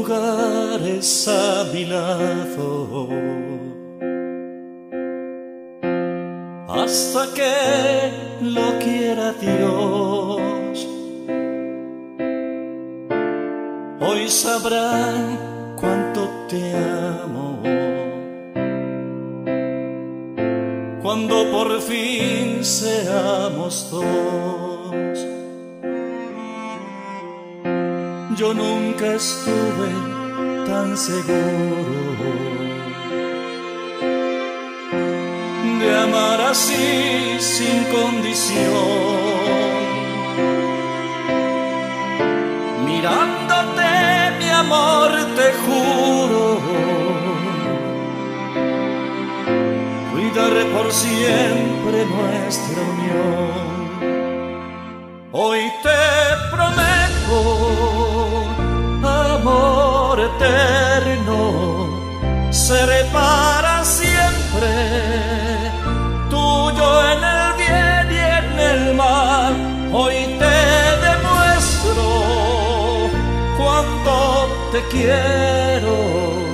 lugares a mi lado. Hasta que lo quiera Dios. Hoy sabrán cuánto te amo. Cuando por fin seamos dos. Yo nunca estuve tan seguro de amar así sin condición. Mirándote, mi amor, te juro, cuidaré por siempre nuestra unión. Eterno, seré para siempre tuyo en el bien y en el mal. Hoy te demuestro cuánto te quiero.